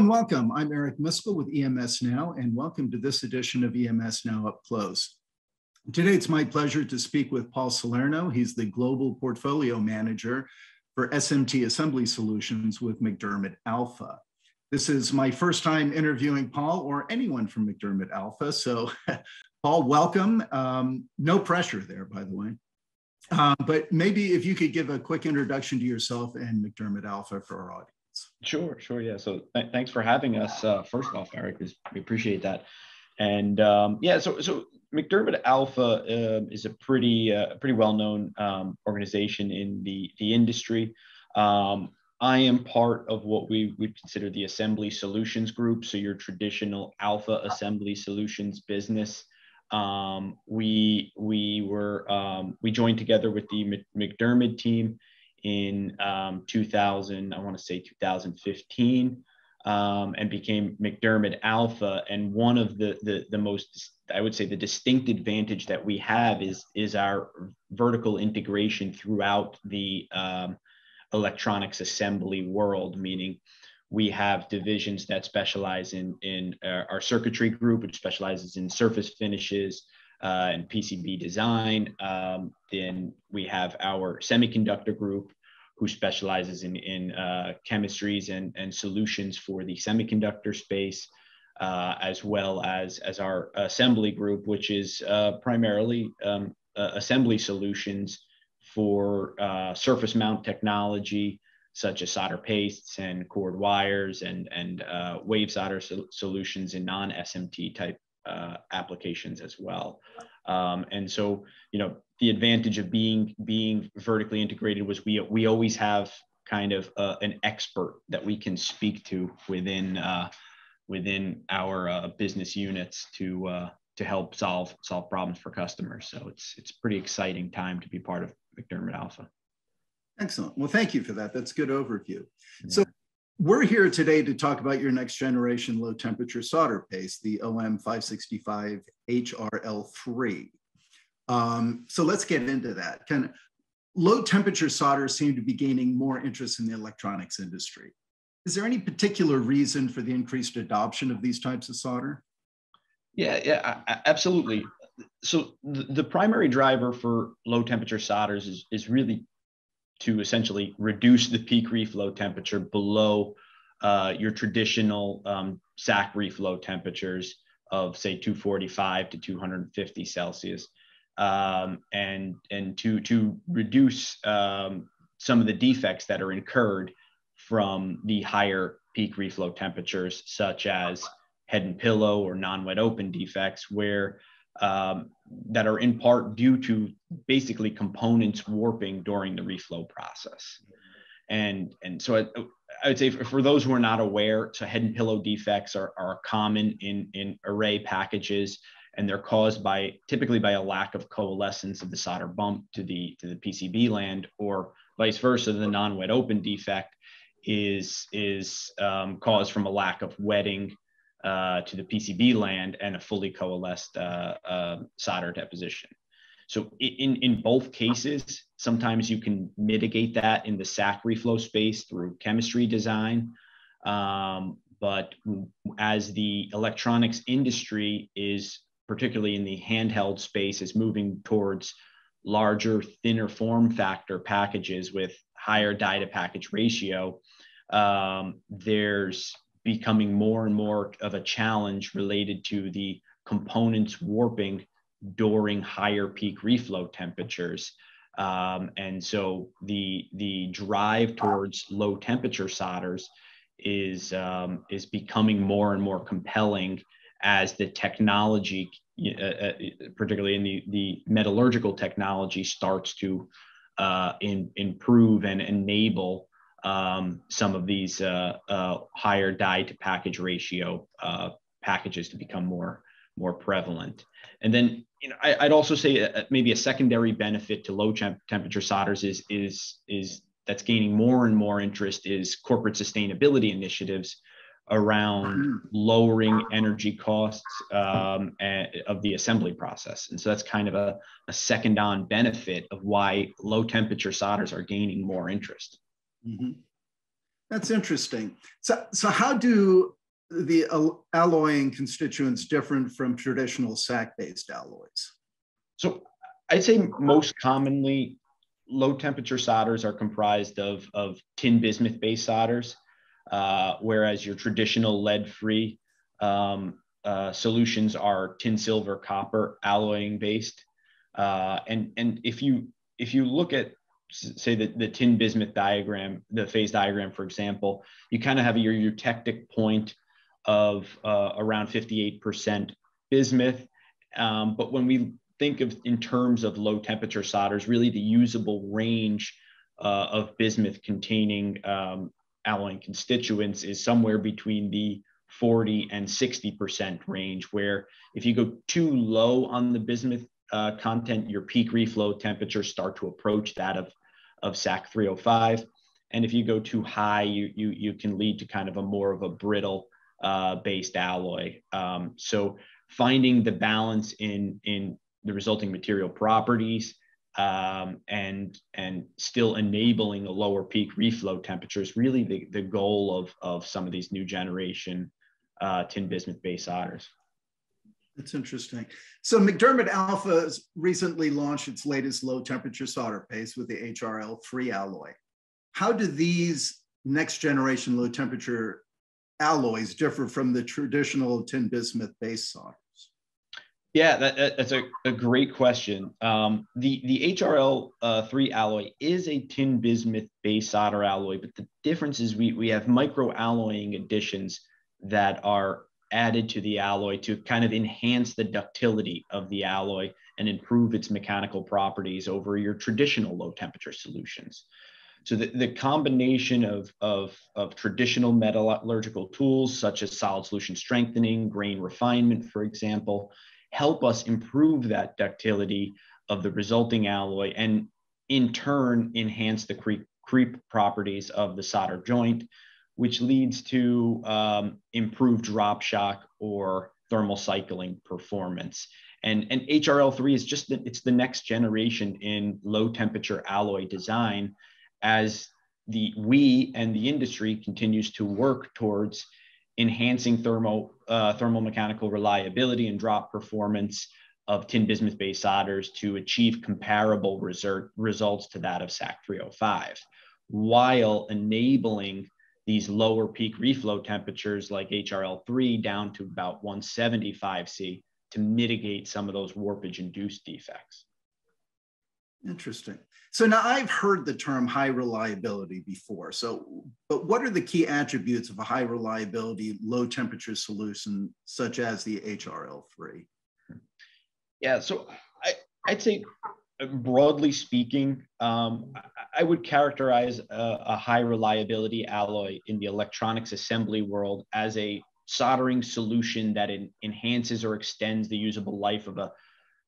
and welcome. I'm Eric Miskell with EMS Now, and welcome to this edition of EMS Now Up Close. Today, it's my pleasure to speak with Paul Salerno. He's the Global Portfolio Manager for SMT Assembly Solutions with MacDermid Alpha. This is my first time interviewing Paul or anyone from MacDermid Alpha. So, Paul, welcome. Um, no pressure there, by the way. Uh, but maybe if you could give a quick introduction to yourself and MacDermid Alpha for our audience. Sure, sure, yeah. So th- thanks for having us. Uh, first off, Eric, we appreciate that. And um, yeah, so so MacDermid Alpha uh, is a pretty uh, pretty well known um, organization in the the industry. Um, I am part of what we would consider the Assembly Solutions Group. So your traditional Alpha Assembly Solutions business. Um, we we were um, we joined together with the MacDermid team in um, 2000, I want to say 2015, um, and became MacDermid Alpha. And one of the, the the most, I would say, the distinct advantage that we have is is our vertical integration throughout the um, electronics assembly world, meaning we have divisions that specialize in in uh, our circuitry group, which specializes in surface finishes uh, and PCB design. Um, then we have our semiconductor group, who specializes in, in uh, chemistries and, and solutions for the semiconductor space, uh, as well as, as our assembly group, which is uh, primarily um, assembly solutions for uh, surface mount technology, such as solder pastes and cored wires and, and uh, wave solder so- solutions in non SMT type uh, applications as well. Um, and so, you know, the advantage of being being vertically integrated was we we always have kind of uh, an expert that we can speak to within uh, within our uh, business units to uh, to help solve solve problems for customers. So it's it's pretty exciting time to be part of MacDermid Alpha. Excellent. Well, thank you for that. That's a good overview. Yeah. So we're here today to talk about your next generation low temperature solder paste, the OM565 HRL3. Um, so let's get into that. Kind of low temperature solder seem to be gaining more interest in the electronics industry. Is there any particular reason for the increased adoption of these types of solder? Yeah, yeah, absolutely. So the, the primary driver for low temperature solders is, is really to essentially reduce the peak reflow temperature below uh, your traditional um, SAC reflow temperatures of say 245 to 250 Celsius, um, and and to to reduce um, some of the defects that are incurred from the higher peak reflow temperatures, such as head and pillow or non-wet open defects, where um, that are in part due to basically components warping during the reflow process. And, and so I, I would say for, for, those who are not aware, so head and pillow defects are, are common in, in array packages and they're caused by typically by a lack of coalescence of the solder bump to the to the PCB land or vice versa. The non-wet open defect is is um, caused from a lack of wetting uh, to the PCB land and a fully coalesced uh, uh, solder deposition. So in, in both cases, sometimes you can mitigate that in the SAC reflow space through chemistry design. Um, but as the electronics industry is particularly in the handheld space is moving towards larger, thinner form factor packages with higher die to package ratio, um, there's becoming more and more of a challenge related to the components warping during higher peak reflow temperatures. Um, and so the the drive towards low temperature solders is um, is becoming more and more compelling as the technology, uh, uh, particularly in the the metallurgical technology, starts to uh, in, improve and enable um, some of these uh, uh, higher die to package ratio uh, packages to become more more prevalent. And then you know, I, would also say a, maybe a secondary benefit to low temp- temperature solders is is is that's gaining more and more interest is corporate sustainability initiatives around lowering energy costs um, of the assembly process. And so that's kind of a, a second on benefit of why low temperature solders are gaining more interest. Mm-hmm. That's interesting. So, so how do the alloying constituents different from traditional SAC-based alloys? So I'd say most commonly low temperature solders are comprised of, of tin bismuth based solders, uh, whereas your traditional lead free um, uh, solutions are tin silver copper alloying based. Uh, and, and if you if you look at say the, the tin bismuth diagram, the phase diagram, for example, you kind of have your eutectic point of uh, around 58% bismuth. Um, but when we think of in terms of low temperature solders, really the usable range uh, of bismuth containing um, alloying constituents is somewhere between the 40 and 60% range, where if you go too low on the bismuth uh, content, your peak reflow temperatures start to approach that of, of SAC 305. And if you go too high, you, you, you can lead to kind of a more of a brittle uh, based alloy. Um, so finding the balance in, in the resulting material properties um, and, and still enabling a lower peak reflow temperature is really the, the goal of, of some of these new generation uh, tin bismuth based solders. That's interesting. So MacDermid Alpha has recently launched its latest low temperature solder paste with the HRL3 alloy. How do these next generation low temperature alloys differ from the traditional tin bismuth based solders? Yeah, that, that's a, a great question. Um, the the HRL uh, three alloy is a tin bismuth based solder alloy, but the difference is we we have micro alloying additions that are added to the alloy to kind of enhance the ductility of the alloy and improve its mechanical properties over your traditional low temperature solutions. So the, the combination of, of, of traditional metallurgical tools such as solid solution strengthening, grain refinement, for example, help us improve that ductility of the resulting alloy and in turn enhance the creep, creep properties of the solder joint, which leads to um, improved drop shock or thermal cycling performance. And, and HRL3 is just the, it's the next generation in low temperature alloy design as the we and the industry continues to work towards enhancing thermo uh, thermal mechanical reliability and drop performance of tin bismuth based solders to achieve comparable results to that of SAC 305 while enabling these lower peak reflow temperatures like HRL3 down to about 175 C to mitigate some of those warpage induced defects. Interesting. So now I've heard the term high reliability before. So, but what are the key attributes of a high reliability, low temperature solution such as the HRL3? Yeah, so I, I'd say broadly speaking, um, I would characterize a, a, high reliability alloy in the electronics assembly world as a soldering solution that enhances or extends the usable life of a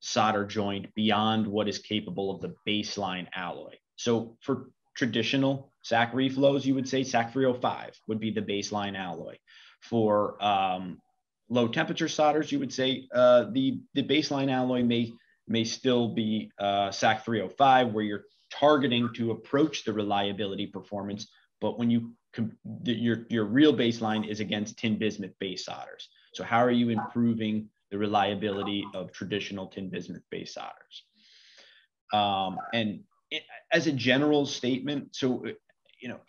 solder joint beyond what is capable of the baseline alloy. So for traditional SAC reflows, you would say SAC 305 would be the baseline alloy. For um, low temperature solders, you would say uh, the, the baseline alloy may may still be uh, SAC 305, where you're targeting to approach the reliability performance. But when you your your real baseline is against tin bismuth base solders. So how are you improving the reliability of traditional tin bismuth base solders? Um, and it, as a general statement, so you know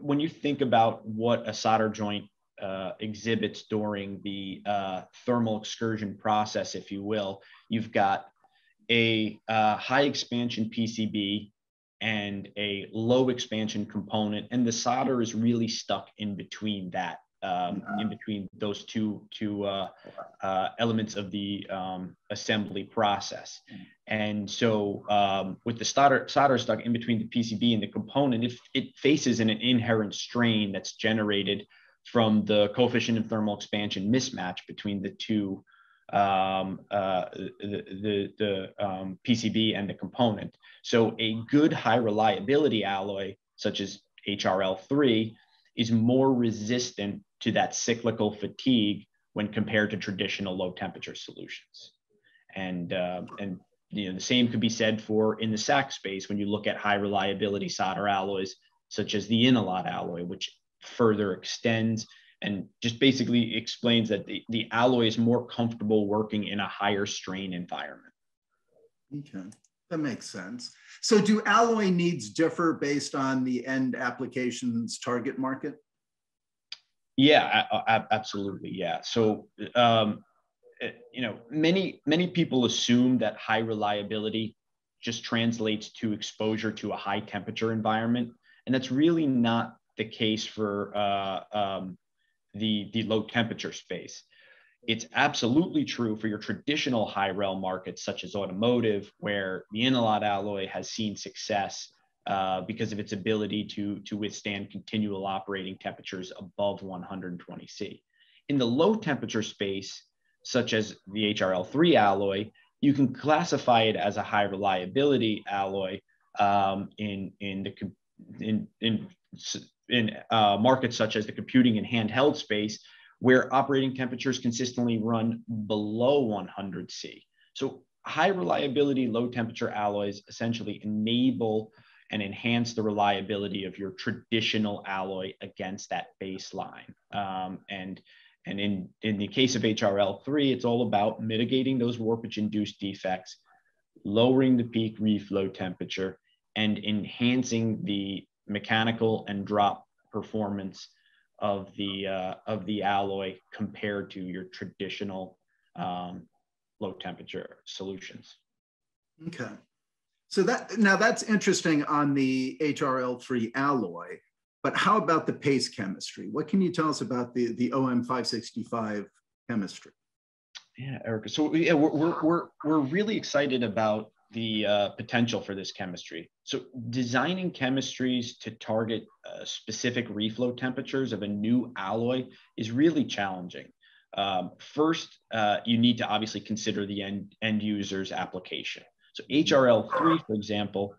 when you think about what a solder joint uh, exhibits during the uh, thermal excursion process, if you will, you've got a uh, high expansion PCB and a low expansion component, and the solder is really stuck in between that, um, in between those two two uh, uh, elements of the um, assembly process. And so, um, with the solder, solder stuck in between the PCB and the component, if it faces an, an inherent strain that's generated from the coefficient of thermal expansion mismatch between the two um, uh, the, the, the um, PCB and the component. So a good high reliability alloy, such as HRL3, is more resistant to that cyclical fatigue when compared to traditional low temperature solutions. And, uh, and you know, the same could be said for in the SAC space when you look at high reliability solder alloys, such as the Innolot alloy, which further extends and just basically explains that the, the alloy is more comfortable working in a higher strain environment. Okay, that makes sense. So do alloy needs differ based on the end application's target market? Yeah, absolutely. Yeah. So, um, eh, you know, many many people assume that high reliability just translates to exposure to a high temperature environment, and that's really not the case for uh, um, the the low temperature space. It's absolutely true for your traditional high rel markets, such as automotive, where the Innolot alloy has seen success uh, because of its ability to, to withstand continual operating temperatures above 120 C. In the low temperature space, such as the HRL3 alloy, you can classify it as a high reliability alloy um, in, in, the, in, in, in uh, markets such as the computing and handheld space, where operating temperatures consistently run below 100 C. So high reliability, low temperature alloys essentially enable and enhance the reliability of your traditional alloy against that baseline. Um, and and in, in the case of HRL3, it's all about mitigating those warpage induced defects, lowering the peak reflow temperature, and enhancing the mechanical and drop performance of the uh, of the alloy compared to your traditional um, low temperature solutions. Okay. So that now that's interesting on the HRL3 alloy, but how about the paste chemistry? What can you tell us about the, the OM565 chemistry? Yeah, Erica. So yeah, we're, we're, we're, we're really excited about the uh, potential for this chemistry. So designing chemistries to target uh, specific reflow temperatures of a new alloy is really challenging. Um, first, uh, you need to obviously consider the end, end user's application. So HRL3, for example,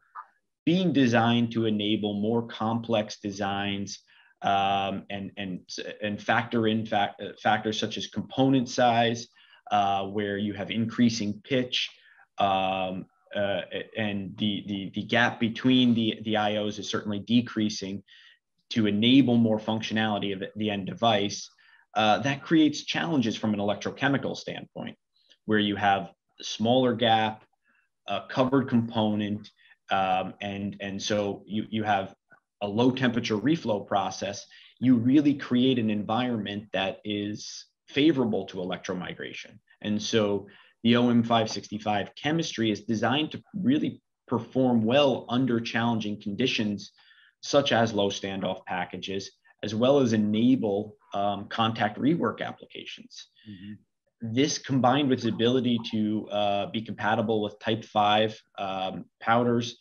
being designed to enable more complex designs um, and, and, and factor in fact, factors such as component size, uh, where you have increasing pitch, um, uh, and the, the, the gap between the, the IOs is certainly decreasing to enable more functionality of the end device, uh, that creates challenges from an electrochemical standpoint, where you have smaller gap, a covered component, um, and, and so you, you have a low temperature reflow process, you really create an environment that is favorable to electromigration. And so the OM565 chemistry is designed to really perform well under challenging conditions, such as low standoff packages, as well as enable um, contact rework applications. Mm-hmm. This combined with the ability to uh, be compatible with type 5 um, powders,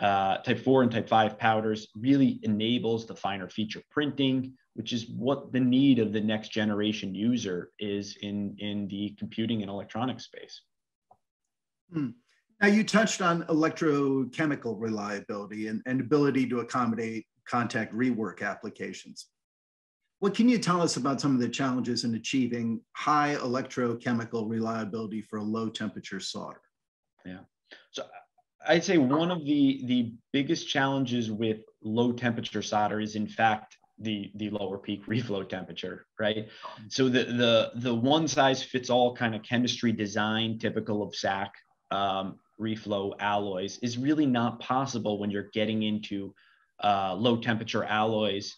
uh, type 4 and type 5 powders really enables the finer feature printing, which is what the need of the next generation user is in, in the computing and electronic space. Hmm. Now, you touched on electrochemical reliability and, and ability to accommodate contact rework applications. What can you tell us about some of the challenges in achieving high electrochemical reliability for a low temperature solder? Yeah. So I'd say one of the, the biggest challenges with low temperature solder is in fact the the lower peak reflow temperature, right? So the the the one size fits all kind of chemistry design typical of SAC um, reflow alloys is really not possible when you're getting into uh, low temperature alloys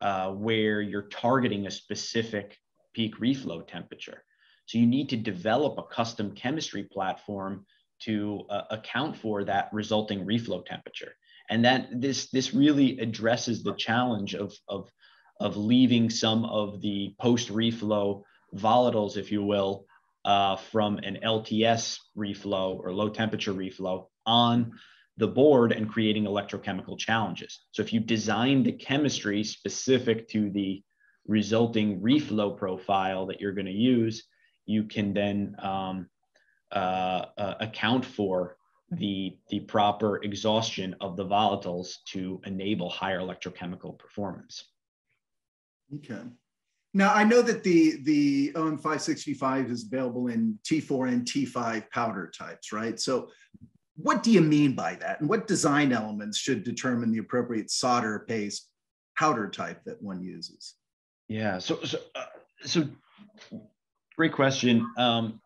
uh, where you're targeting a specific peak reflow temperature. So you need to develop a custom chemistry platform to uh, account for that resulting reflow temperature and that this this really addresses the challenge of of of leaving some of the post reflow volatiles, if you will, uh, from an LTS reflow or low temperature reflow on the board and creating electrochemical challenges. So if you design the chemistry specific to the resulting reflow profile that you're going to use, you can then um, uh, uh, account for the, the proper exhaustion of the volatiles to enable higher electrochemical performance. Okay. Now I know that the the OM565 is available in T4 and T5 powder types, right? So what do you mean by that? And what design elements should determine the appropriate solder paste powder type that one uses? Yeah, so so uh, so great question. Um,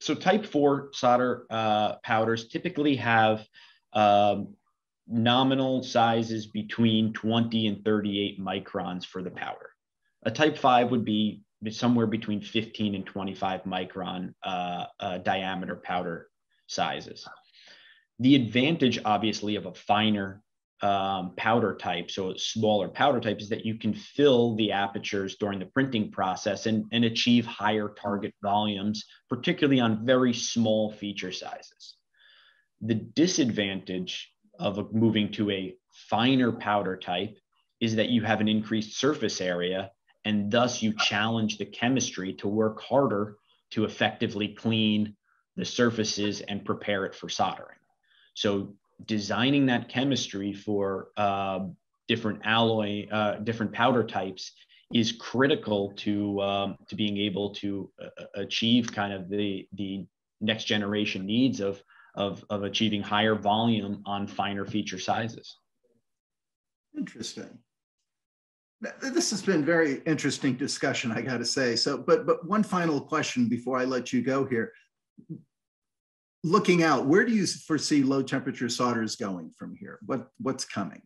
so type four solder uh, powders typically have um, nominal sizes between 20 and 38 microns for the powder. A type five would be somewhere between 15 and 25 micron uh, uh, diameter powder sizes. The advantage, obviously, of a finer um, powder type, so smaller powder type, is that you can fill the apertures during the printing process and, and achieve higher target volumes, particularly on very small feature sizes. The disadvantage of moving to a finer powder type is that you have an increased surface area and thus you challenge the chemistry to work harder to effectively clean the surfaces and prepare it for soldering. So designing that chemistry for uh, different alloy, uh, different powder types is critical to um, to being able to uh, achieve kind of the the next generation needs of, of of achieving higher volume on finer feature sizes. Interesting. This has been very interesting discussion i got to say. So but but one final question before i let you go here looking out where do you foresee low temperature solders going from here? What what's coming?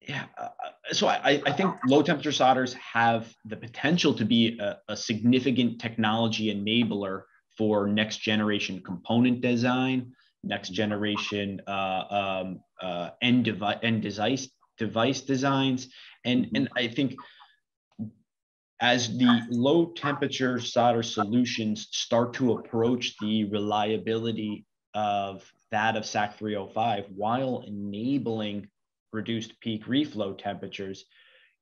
Yeah uh, so I, I think low temperature solders have the potential to be a, a significant technology enabler for next generation component design next generation uh, um, uh, end device end device device designs. And, and I think as the low temperature solder solutions start to approach the reliability of that of SAC 305 while enabling reduced peak reflow temperatures,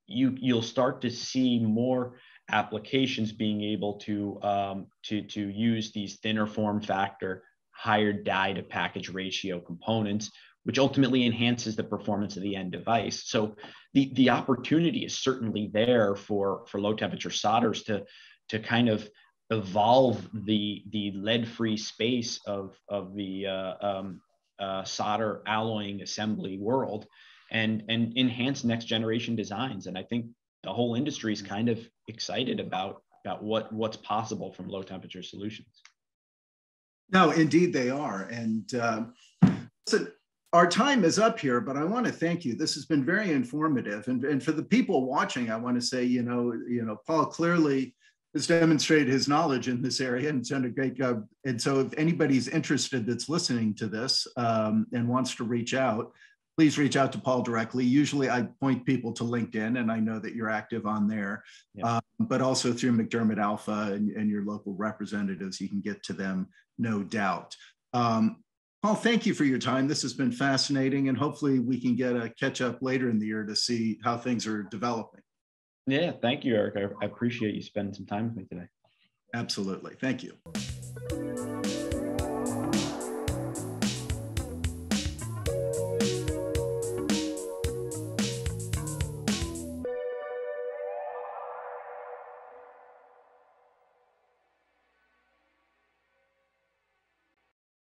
you, you'll start to see more applications being able to, um, to, to use these thinner form factor, higher die to package ratio components, which ultimately enhances the performance of the end device. So the, the opportunity is certainly there for, for low temperature solders to, to kind of evolve the, the lead-free space of, of the uh, um, uh, solder alloying assembly world and, and enhance next generation designs. And I think the whole industry is kind of excited about, about what, what's possible from low temperature solutions. No, indeed they are. And uh, our time is up here, but I want to thank you. This has been very informative. And, and for the people watching, I want to say, you know, you know, Paul clearly has demonstrated his knowledge in this area and done a great job. And so if anybody's interested that's listening to this um, and wants to reach out, please reach out to Paul directly. Usually I point people to LinkedIn and I know that you're active on there, yeah. um, but also through MacDermid Alpha and, and, your local representatives, you can get to them, no doubt. Um, Paul, thank you for your time. This has been fascinating, and hopefully we can get a catch up later in the year to see how things are developing. Yeah, thank you, Eric. I, appreciate you spending some time with me today. Absolutely. Thank you.